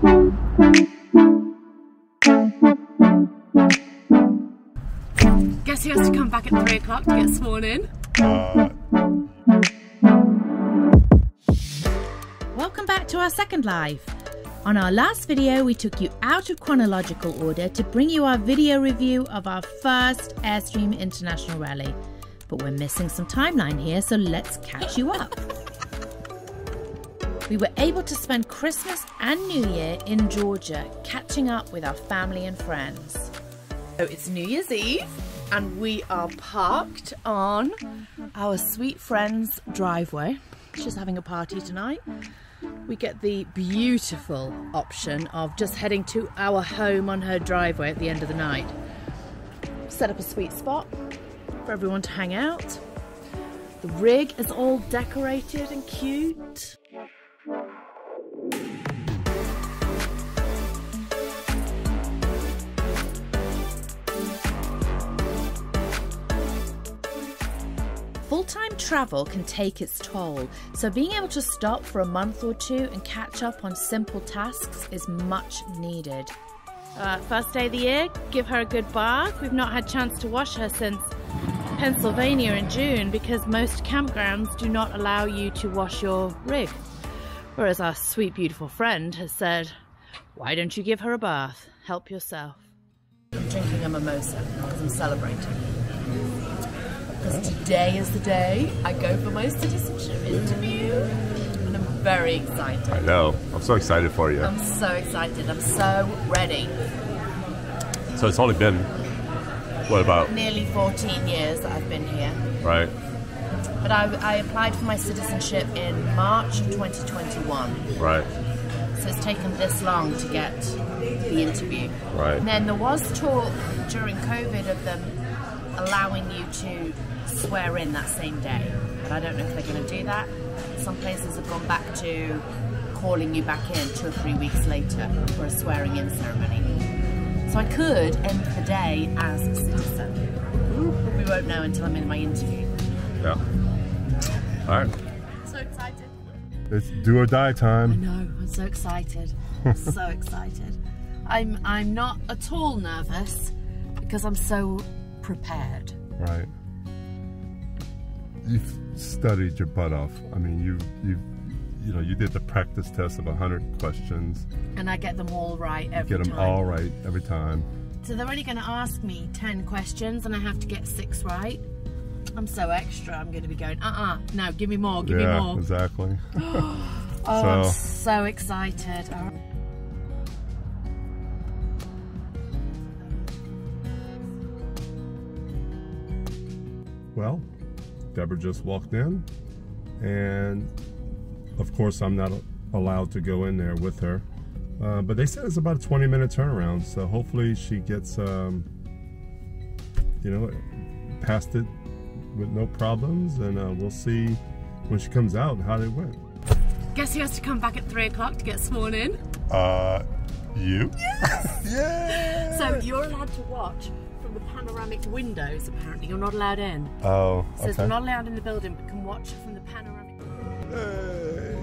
Guess he has to come back at three o'clock to get sworn in. Uh, Welcome back to our second life. On our last video, we took you out of chronological order to bring you our video review of our first Airstream International Rally. But we're missing some timeline here, so let's catch you up. We were able to spend Christmas and New Year in Georgia, catching up with our family and friends. So it's New Year's Eve and we are parked on our sweet friend's driveway. She's having a party tonight. We get the beautiful option of just heading to our home on her driveway at the end of the night. Set up a sweet spot for everyone to hang out. The rig is all decorated and cute. Travel can take its toll, so being able to stop for a month or two and catch up on simple tasks is much needed. Uh, first day of the year, give her a good bath. We've not had chance to wash her since Pennsylvania in June because most campgrounds do not allow you to wash your rig. Whereas our sweet, beautiful friend has said, why don't you give her a bath? Help yourself. I'm drinking a mimosa because I'm celebrating. Because today is the day I go for my citizenship interview. And I'm very excited. I know. I'm so excited for you. I'm so excited. I'm so ready. So it's only been, what about, Nearly 14 years that I've been here. right? But I, I applied for my citizenship in March of 2021. Right. So it's taken this long to get the interview. Right. And then there was talk during COVID of them allowing you to swear in that same day. But I don't know if they're going to do that. Some places have gone back to calling you back in two or three weeks later for a swearing in ceremony. So I could end the day as a citizen. But we won't know until I'm in my interview. Yeah. All right. So excited. It's do or die time. I time. know, I'm so excited. so excited. I'm I'm not at all nervous because I'm so prepared. Right. You've studied your butt off. I mean, you you you know you did the practice test of hundred questions. And I get them all right every Get them time. all right every time. So they're only going to ask me 10 questions and I have to get six right. I'm so extra. I'm going to be going, uh-uh, no, give me more, give yeah, me more. exactly. Oh, I'm So- so excited. Well, Deborah just walked in, and of course, I'm not allowed to go in there with her. Uh, but they said it's about a 20 minute turnaround, so hopefully she gets, um, you know, past it with no problems, and uh, we'll see when she comes out how they went. Guess he has to come back at three o'clock to get sworn in. Uh, you? Yes! yeah! So you're allowed to watch from the panoramic windows, apparently. You're not allowed in. Oh, Says okay. we're not allowed in the building, but can watch from the panoramic. Hey.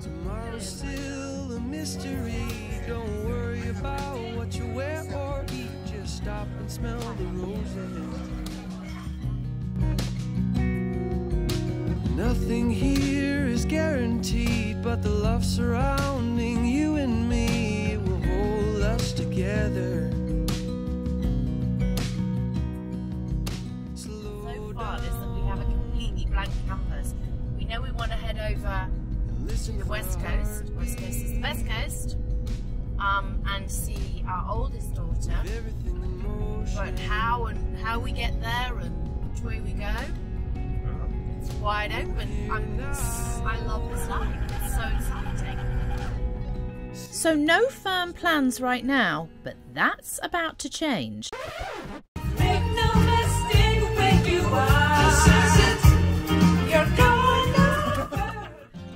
Tomorrow's still a mystery. Don't worry about what you wear or eat. Just stop and smell the roses. Nothing here is guaranteed, but the love surrounding over the west coast. West coast is the best coast. Um, and see our oldest daughter. But how and how we get there and which way we go, it's wide open. I'm, I love this life. It's so exciting. So, no firm plans right now, but that's about to change.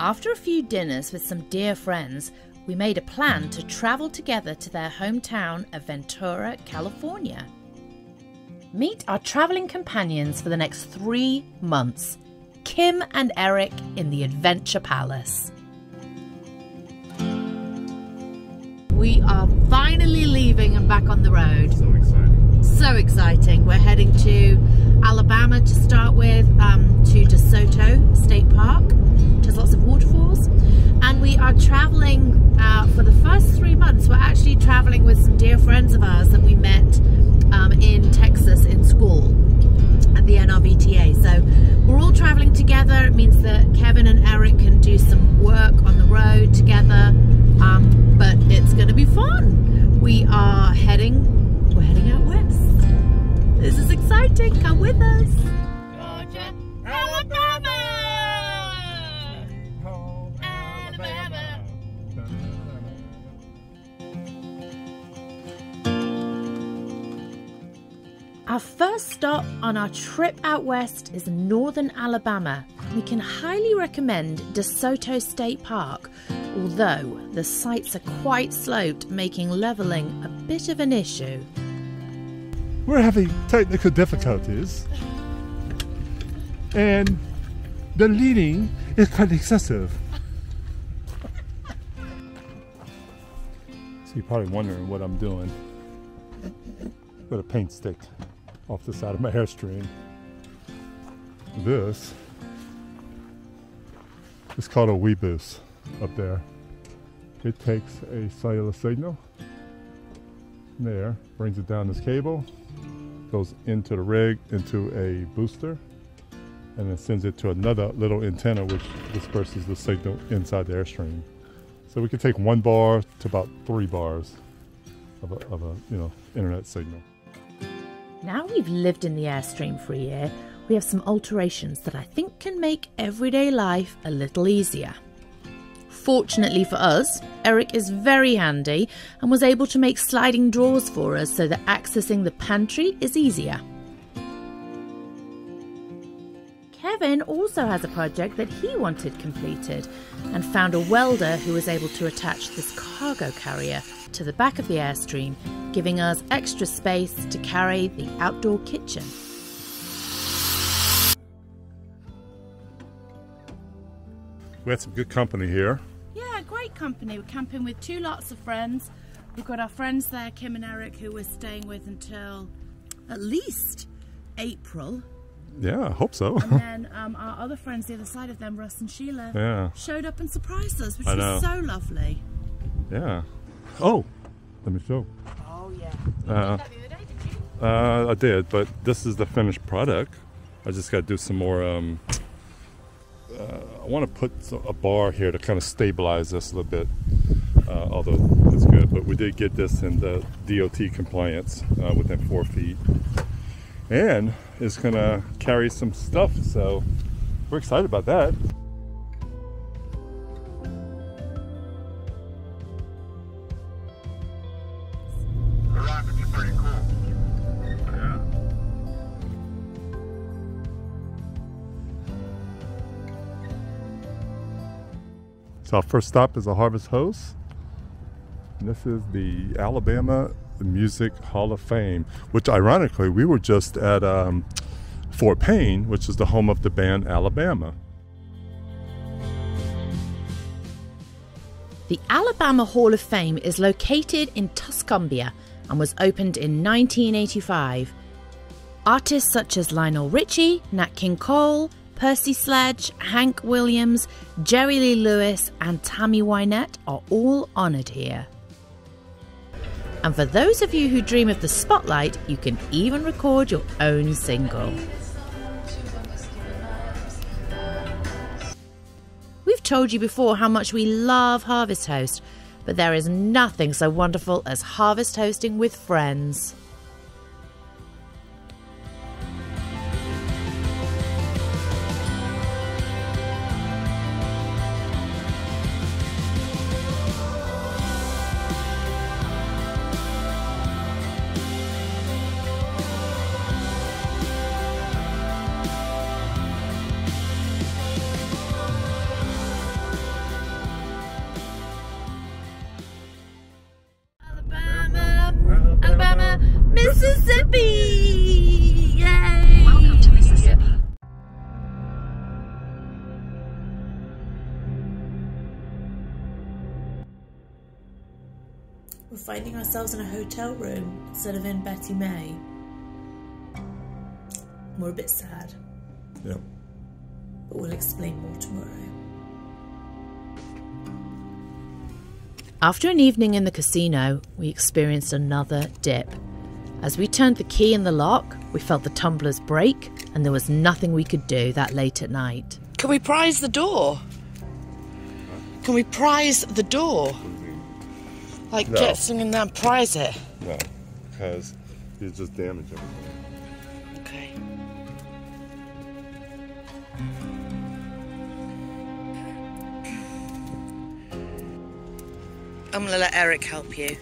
After a few dinners with some dear friends, we made a plan to travel together to their hometown of Ventura, California. Meet our travelling companions for the next three months Kim and Erik in the Adventure Palace. We are finally leaving and back on the road. So exciting. So exciting. We're heading to Alabama to start with, um, to DeSoto State Park, has lots of waterfalls. And we are traveling uh, for the first three months. We're actually traveling with some dear friends of ours that we met um, in Texas in school at the NRVTA. So we're all traveling together. It means that Kevin and Erik can do some work on the road together. Um, but it's going to be fun. We are heading, we're heading out west. This is exciting. Come with us. Our first stop on our trip out west is northern Alabama. We can highly recommend DeSoto State Park, although the sites are quite sloped, making leveling a bit of an issue. we're having technical difficulties and the leaning is quite excessive. so you're probably wondering what I'm doing with a paint stick off the side of my Airstream. This is called a weBoost up there. It takes a cellular signal there, brings it down this cable, goes into the rig, into a booster, and then sends it to another little antenna which disperses the signal inside the Airstream. So we can take one bar to about three bars of a, of a you know internet signal. Now we've lived in the Airstream for a year, we have some alterations that I think can make everyday life a little easier. Fortunately for us, Erik is very handy and was able to make sliding drawers for us so that accessing the pantry is easier. Kevin also has a project that he wanted completed and found a welder who was able to attach this cargo carrier to the back of the Airstream, giving us extra space to carry the outdoor kitchen. We had some good company here. Yeah, great company. We're camping with two lots of friends. We've got our friends there, Kim and Erik, who we're staying with until at least April. Yeah, I hope so. And then um, our other friends, the other side of them, Russ and Sheila, yeah, showed up and surprised us, which I was know. so lovely. yeah. Oh, let me show. Oh, yeah. Uh, Uh, I did, but this is the finished product. I just got to do some more. Um, uh, I want to put a bar here to kind of stabilize this a little bit, uh, although it's good. But we did get this in the DOT compliance uh, within four feet, and it's going to carry some stuff. So we're excited about that. So our first stop is the Harvest Host. And this is the Alabama Music Hall of Fame, which ironically we were just at um, Fort Payne, which is the home of the band Alabama. The Alabama Hall of Fame is located in Tuscumbia and was opened in 1985. Artists such as Lionel Richie, Nat King Cole, Percy Sledge, Hank Williams, Jerry Lee Lewis, and Tammy Wynette are all honoured here. And for those of you who dream of the spotlight, you can even record your own single. We've told you before how much we love Harvest Host, but there is nothing so wonderful as harvest hosting with friends. Mississippi! Yay! Welcome to Mississippi. We're finding ourselves in a hotel room instead of in Betty May. We're a bit sad, Yep. but we'll explain more tomorrow. After an evening in the casino, we experienced another dip. As we turned the key in the lock, we felt the tumblers break, and there was nothing we could do that late at night. Can we prize the door? Can we prize the door? Like No. get something there and prize it? No, because you just damage everything. Okay. I'm gonna let Erik help you.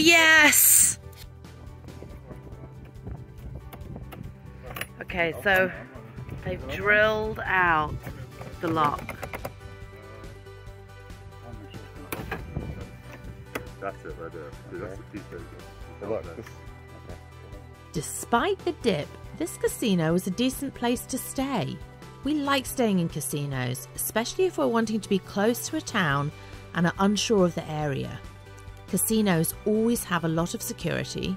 Yes! Okay, so they've drilled out the lock. That's it right there. See, that's the piece that Look, this, Despite the dip, this casino is a decent place to stay. We like staying in casinos, especially if we're wanting to be close to a town and are unsure of the area. Casinos always have a lot of security,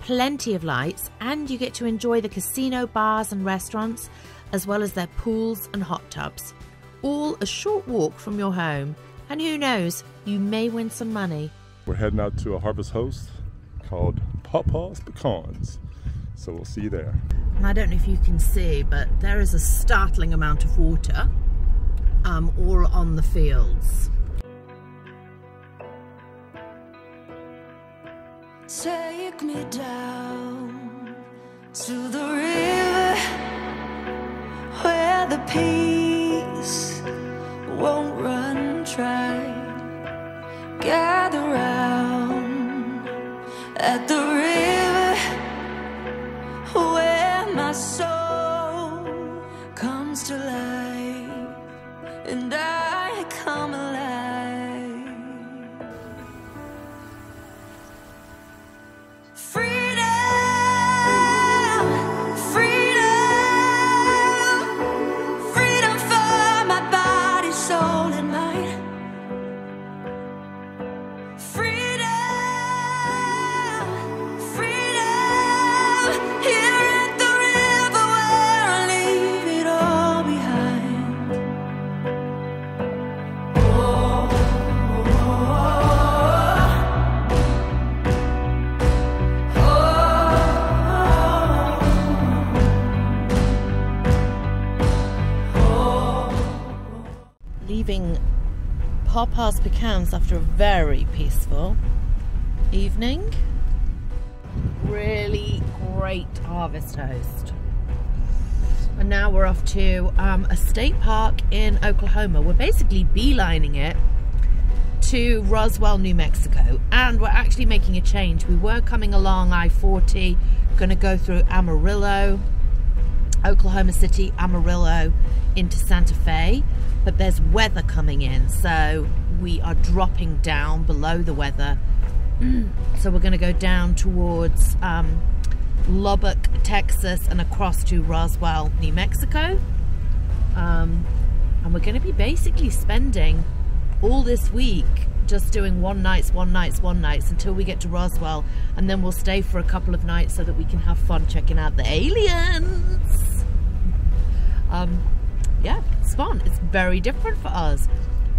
plenty of lights, and you get to enjoy the casino bars and restaurants, as well as their pools and hot tubs. All a short walk from your home, and who knows, you may win some money. We're heading out to a harvest host called Paw Paw's Pecans. So we'll see you there. And I don't know if you can see, but there is a startling amount of water um, all on the fields. Take me down to the river where the peace won't run dry. Gather round at the river where my soul comes to life and I Paw Paw's Pecans after a very peaceful evening. Really great harvest host. And now we're off to um, a state park in Oklahoma. We're basically beelining it to Roswell, New Mexico. And we're actually making a change. We were coming along I 40, going to go through Amarillo, Oklahoma City, Amarillo into Santa Fe, but there's weather coming in, so we are dropping down below the weather. so we're going to go down towards um, Lubbock, Texas, and across to Roswell, New Mexico. Um, and we're going to be basically spending all this week just doing one nights, one nights, one nights until we get to Roswell, and then we'll stay for a couple of nights so that we can have fun checking out the aliens. Um, yeah, it's fun. It's very different for us.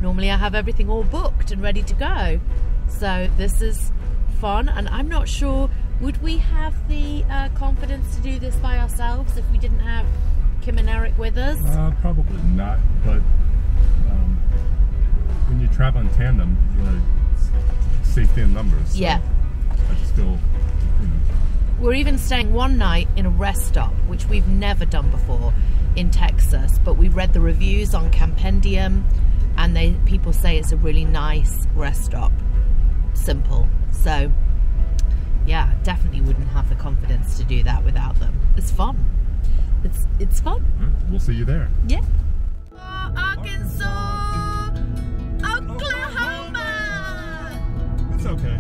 Normally, I have everything all booked and ready to go, so this is fun. And I'm not sure would we have the uh, confidence to do this by ourselves if we didn't have Kim and Erik with us. Uh, probably not, but um, when you travel in tandem, you know, safety in numbers. so Yeah. I just feel, We're even staying one night in a rest stop, which we've never done before in Texas. But we read the reviews on Campendium, and they people say it's a really nice rest stop. Simple. So, yeah, definitely wouldn't have the confidence to do that without them. It's fun. It's it's fun. we'll see you there. Yeah. Arkansas, Oklahoma. It's okay.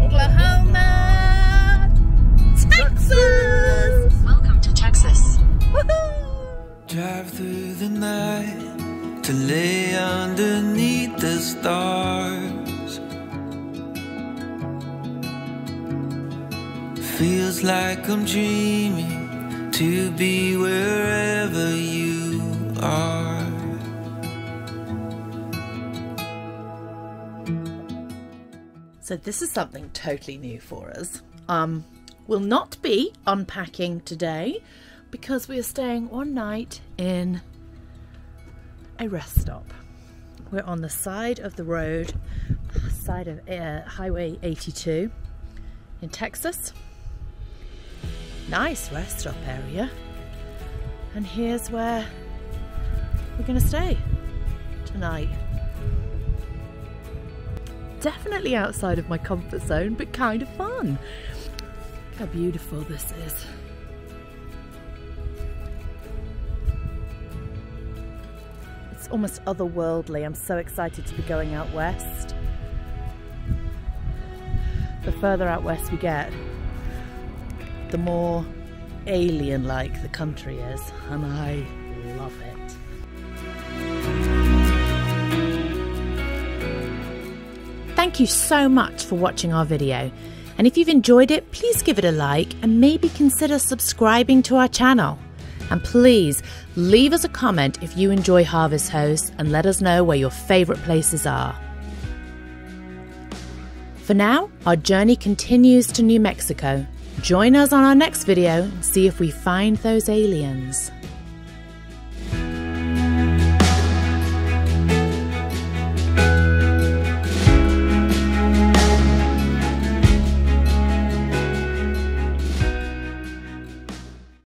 Oklahoma, Texas. Welcome to Texas. Drive through the night to lay underneath the stars. Feels like I'm dreaming to be wherever you are. So this is something totally new for us. Um, we'll not be unpacking today because we are staying one night in a rest stop. We're on the side of the road, side of uh, Highway 82 in Texas. Nice rest stop area. And here's where we're gonna stay tonight definitely outside of my comfort zone, but kind of fun. Look how beautiful this is. It's almost otherworldly. I'm so excited to be going out west. The further out west we get, the more alien like the country is, and I love it. Thank you so much for watching our video. And if you've enjoyed it, please give it a like and maybe consider subscribing to our channel. And please leave us a comment if you enjoy Harvest Host and let us know where your favourite places are. For now, our journey continues to New Mexico. Join us on our next video and see if we find those aliens.